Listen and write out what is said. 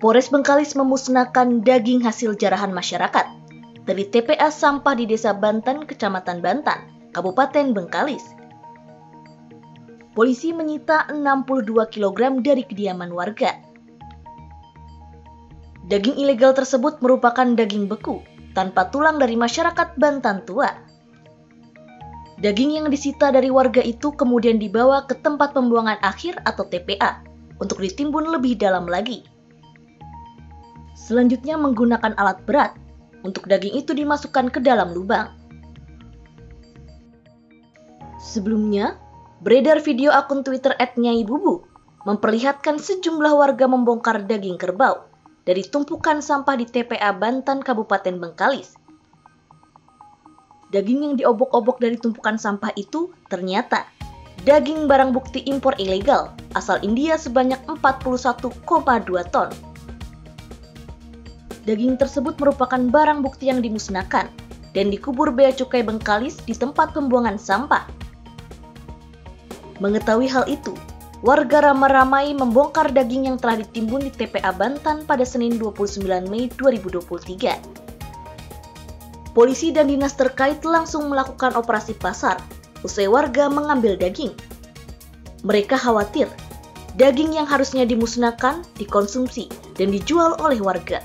Polres Bengkalis memusnahkan daging hasil jarahan masyarakat dari TPA sampah di Desa Bantan, Kecamatan Bantan, Kabupaten Bengkalis. Polisi menyita 62 kg dari kediaman warga. Daging ilegal tersebut merupakan daging beku tanpa tulang dari masyarakat Bantan tua. Daging yang disita dari warga itu kemudian dibawa ke tempat pembuangan akhir atau TPA untuk ditimbun lebih dalam lagi. Selanjutnya menggunakan alat berat untuk daging itu dimasukkan ke dalam lubang. Sebelumnya, beredar video akun Twitter @nyaibubu memperlihatkan sejumlah warga membongkar daging kerbau dari tumpukan sampah di TPA Bantan Kabupaten Bengkalis. Daging yang diobok-obok dari tumpukan sampah itu ternyata daging barang bukti impor ilegal asal India sebanyak 41,2 ton. Daging tersebut merupakan barang bukti yang dimusnahkan dan dikubur Bea Cukai Bengkalis di tempat pembuangan sampah. Mengetahui hal itu, warga ramai-ramai membongkar daging yang telah ditimbun di TPA Bantan pada Senin 29 Mei 2023. Polisi dan dinas terkait langsung melakukan operasi pasar usai warga mengambil daging. Mereka khawatir daging yang harusnya dimusnahkan dikonsumsi dan dijual oleh warga.